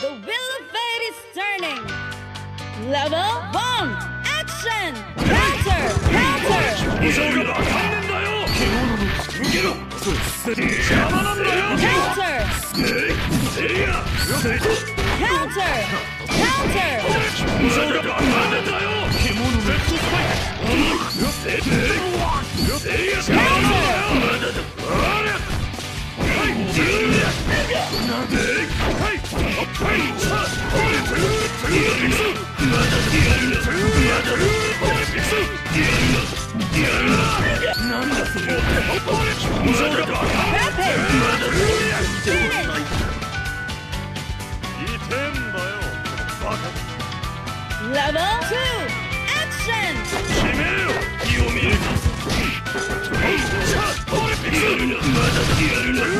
The wheel of fate is turning. Level one, action! Counter! Counter! 邪魔なんだよ Counter! Counter! Counter! やるな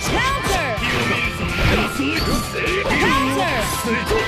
Counter! Counter!